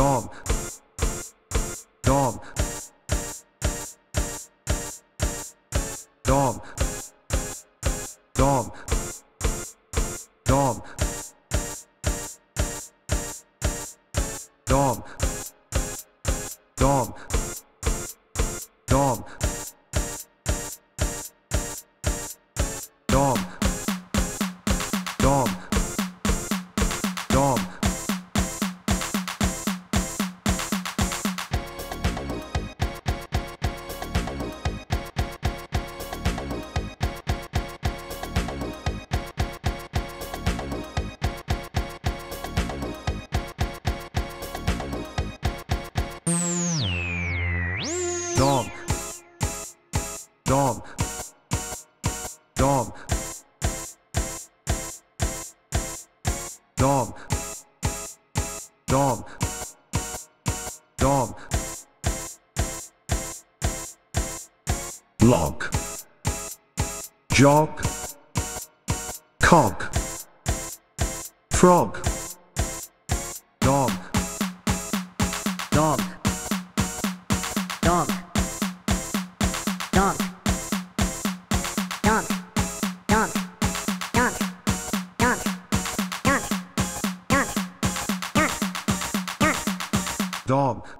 Dom. Dom. Dom. Dom. Dom. Dom. Dom. Dom. Dog. Dog. Dog. Dog. Dog. Dog. Log. Jog. Cog. Frog dog